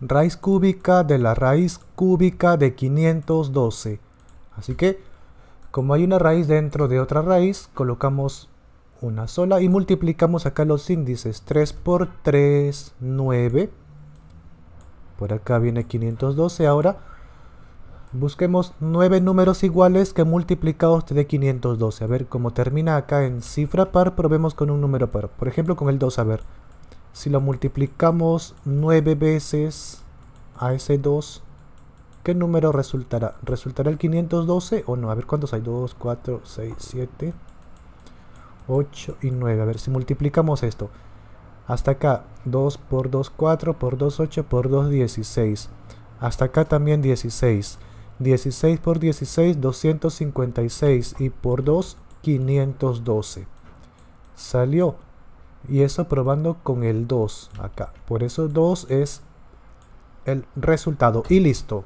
raíz cúbica de la raíz cúbica de 512. Así que, como hay una raíz dentro de otra raíz, colocamos una sola y multiplicamos acá los índices. 3 por 3, 9. Por acá viene 512. Ahora busquemos 9 números iguales que multiplicados de 512. A ver, cómo termina acá en cifra par, probemos con un número par. Por ejemplo, con el 2, a ver. Si lo multiplicamos 9 veces a ese 2, ¿qué número resultará? ¿Resultará el 512 o no? A ver cuántos hay. 2, 4, 6, 7, 8 y 9. A ver si multiplicamos esto. Hasta acá 2 por 2, 4, por 2, 8, por 2, 16. Hasta acá también 16. 16 por 16, 256 y por 2, 512. Salió. Y eso probando con el 2 acá. Por eso 2 es el resultado. Y listo.